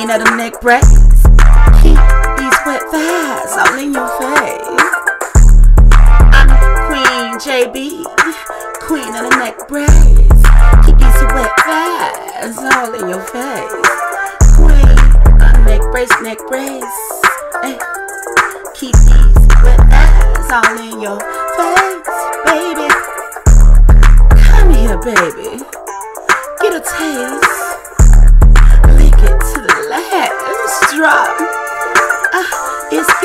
queen of the neck brace. Keep these wet thighs all in your face. I'm Queen JB, queen of the neck brace. Keep these wet thighs all in your face. Queen of the neck brace, neck brace. Eh. Hey. Keep these wet thighs all in your face, baby. Come here, baby. Get a taste.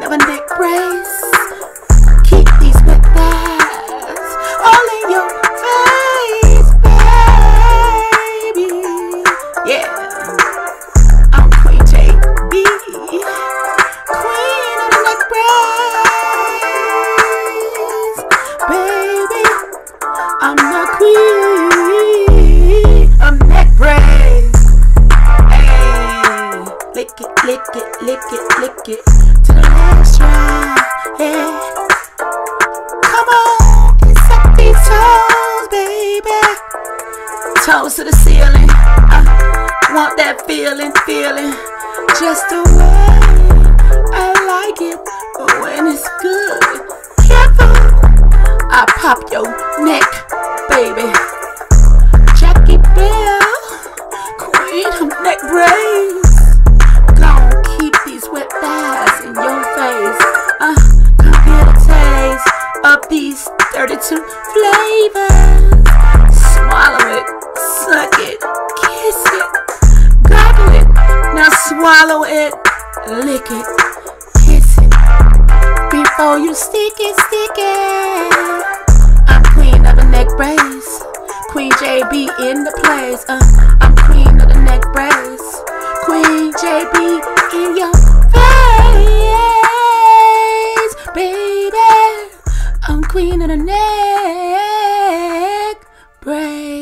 Of a neck brace. Keep these wet thighs all in your face, baby. Yeah. I'm Queen JB. Queen of the neck brace. Baby, I'm the queen of neck brace. Hey, lick it, lick it, lick it, lick it Toes to the ceiling. I want that feeling, feeling. Just the way 32 flavors. Swallow it, suck it, kiss it, gobble it. Now swallow it, lick it, kiss it. Before you stick it, stick it. I'm queen of the neck brace. Queen JB in the place. Uh, Great.